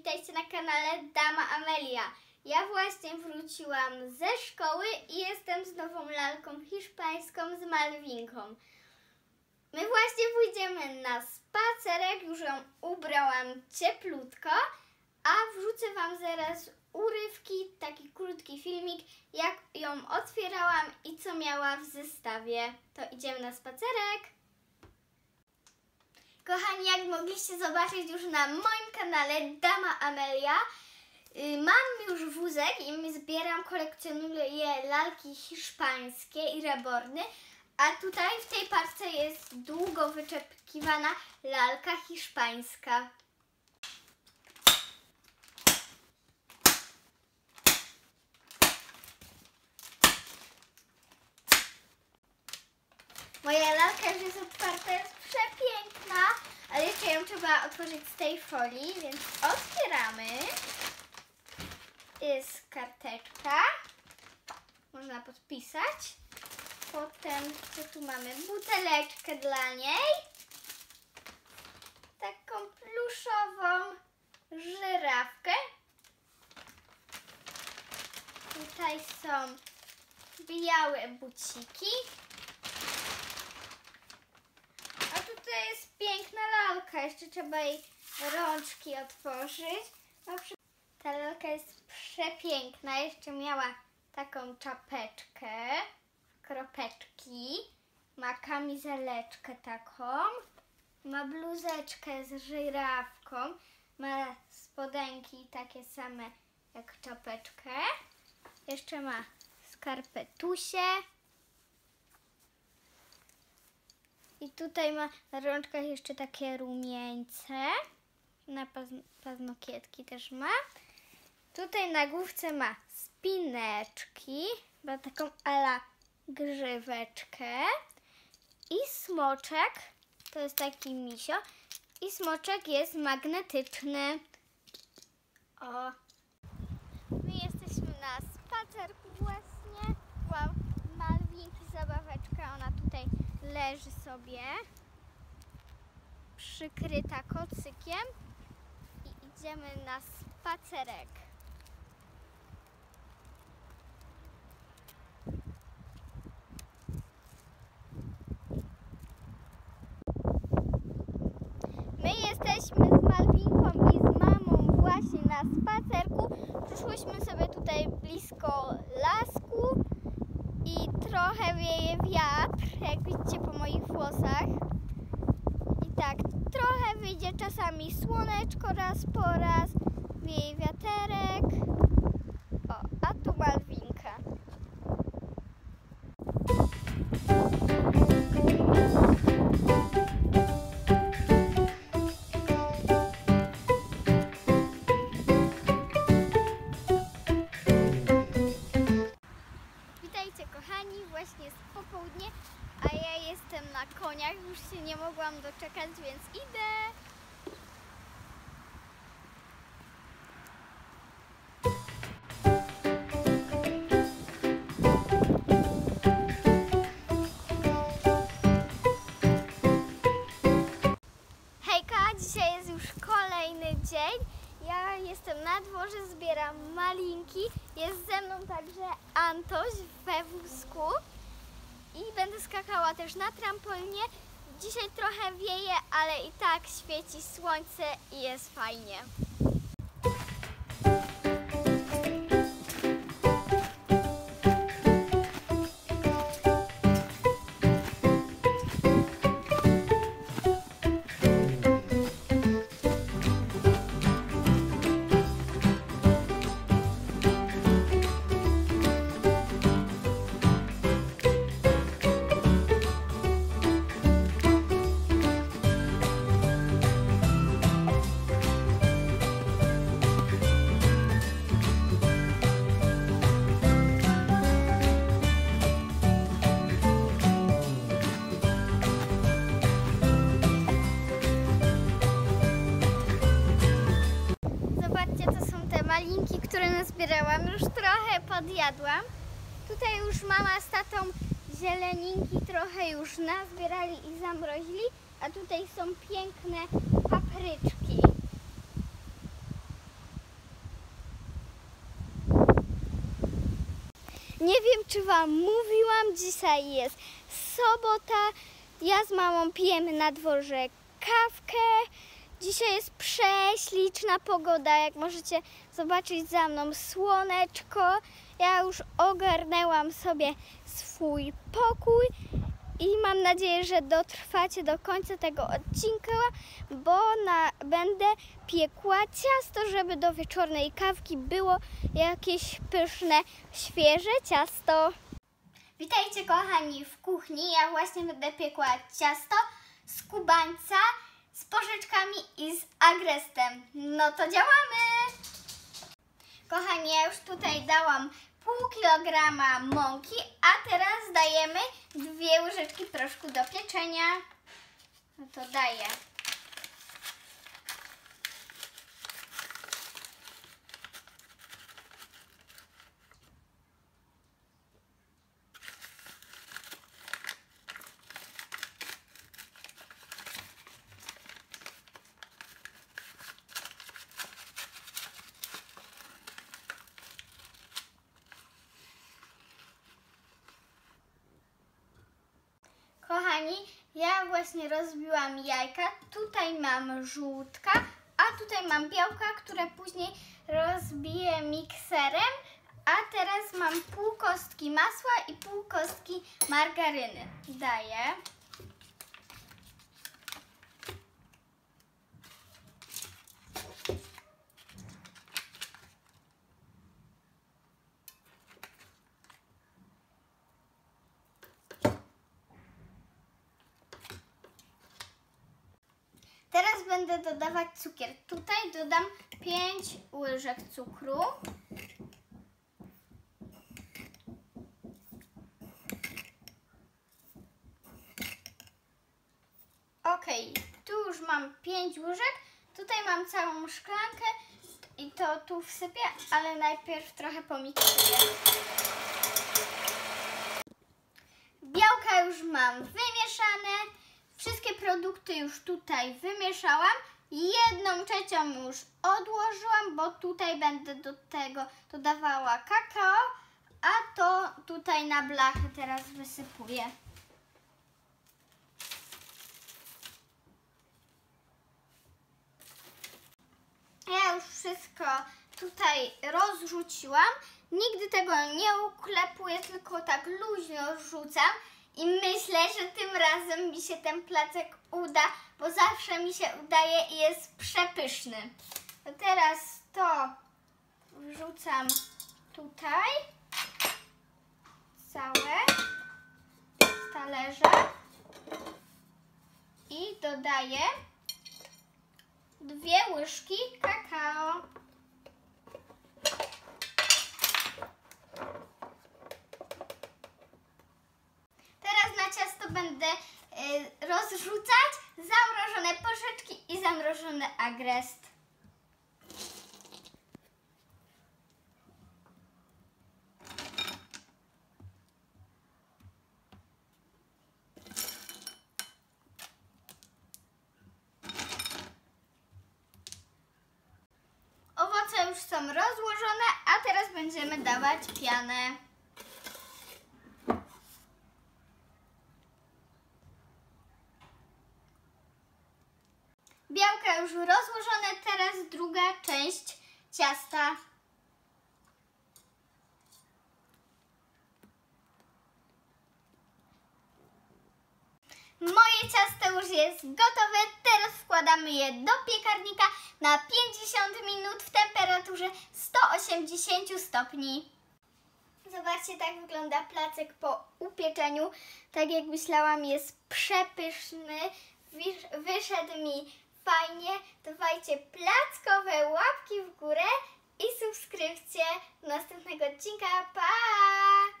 witajcie na kanale Dama Amelia. Ja właśnie wróciłam ze szkoły i jestem z nową lalką hiszpańską z Malwinką. My właśnie pójdziemy na spacerek, już ją ubrałam cieplutko, a wrzucę Wam zaraz urywki, taki krótki filmik, jak ją otwierałam i co miała w zestawie. To idziemy na spacerek. Kochani, jak mogliście zobaczyć już na moim kanale Dama Amelia, y, mam już wózek i zbieram, kolekcjonuję lalki hiszpańskie i reborny, a tutaj w tej parce jest długo wyczekiwana lalka hiszpańska. Moja lalka już jest otwarta, przepiękna, ale jeszcze ją trzeba otworzyć z tej folii, więc otwieramy. Jest karteczka, można podpisać. Potem, co tu mamy? Buteleczkę dla niej. Taką pluszową żyrawkę. Tutaj są białe buciki. A tutaj jest piękna lalka. Jeszcze trzeba jej rączki otworzyć. Ta lalka jest przepiękna. Jeszcze miała taką czapeczkę, kropeczki. Ma kamizeleczkę taką. Ma bluzeczkę z żyrawką. Ma spodenki takie same jak czapeczkę. Jeszcze ma skarpetusie. I tutaj ma na rączkach jeszcze takie rumieńce. Na pazn- paznokietki też ma. Tutaj na główce ma spineczki, ma taką ala grzyweczkę. I smoczek, to jest taki misio. I smoczek jest magnetyczny. O. My jesteśmy na spacerku właśnie. Byłam Malwinki zabaweczka, ona tutaj leży sobie przykryta kocykiem i idziemy na spacerek. My jesteśmy z Malwinką i z mamą właśnie na spacerku. Przyszłyśmy sobie tutaj blisko lasku i trochę wieje wiatr, jak widzicie po moich włosach. I tak, trochę wyjdzie czasami słoneczko raz po raz, wieje wiaterek. Mogłam doczekać, więc idę. Hejka, dzisiaj jest już kolejny dzień. Ja jestem na dworze, zbieram malinki. Jest ze mną także Antoś we wózku. I będę skakała też na trampolinie. Dzisiaj trochę wieje, ale i tak świeci słońce i jest fajnie. zjadłam, już trochę podjadłam. Tutaj już mama z tatą zieleninki trochę już nazbierali i zamrozili, a tutaj są piękne papryczki. Nie wiem, czy Wam mówiłam, dzisiaj jest sobota. Ja z mamą pijemy na dworze kawkę. Dzisiaj jest prześliczna pogoda, jak możecie zobaczyć za mną słoneczko. Ja już ogarnęłam sobie swój pokój i mam nadzieję, że dotrwacie do końca tego odcinka, bo na, będę piekła ciasto, żeby do wieczornej kawki było jakieś pyszne, świeże ciasto. Witajcie kochani w kuchni. Ja właśnie będę piekła ciasto z kubańca, i z agrestem. No to działamy! Kochani, ja już tutaj dałam pół kilograma mąki, a teraz dajemy dwie łyżeczki proszku do pieczenia. No to daję. Kochani, właśnie rozbiłam jajka. Tutaj mam żółtka, a tutaj mam białka, które później rozbiję mikserem. A teraz mam pół kostki masła i pół kostki margaryny. Daję. Teraz będę dodawać cukier. Tutaj dodam 5 łyżek cukru. Ok, tu już mam 5 łyżek. Tutaj mam całą szklankę i to tu wsypię, ale najpierw trochę pomiksuję. Białka już mam wymieszane. Wszystkie produkty już tutaj wymieszałam. Jedną trzecią już odłożyłam, bo tutaj będę do tego dodawała kakao, a to tutaj na blachę teraz wysypuję. Ja już wszystko tutaj rozrzuciłam. Nigdy tego nie uklepuję, tylko tak luźno rzucam. I myślę, że tym razem mi się ten placek uda, bo zawsze mi się udaje i jest przepyszny. To teraz to wrzucam tutaj całe z talerza i dodaję dwie łyżki kakao. Teraz na ciasto będę y, rozrzucać zamrożone porzeczki i zamrożony agrest. Owoce już są rozłożone, a teraz będziemy dawać pianę. Białka już rozłożone, teraz druga część ciasta. Moje ciasto już jest gotowe. Teraz wkładamy je do piekarnika na 50 minut w temperaturze 180 stopni. Zobaczcie, tak wygląda placek po upieczeniu. Tak jak myślałam, jest przepyszny. Wysz- Wyszedł mi fajnie. Dawajcie plackowe łapki w górę i subskrypcję do następnego odcinka. Pa!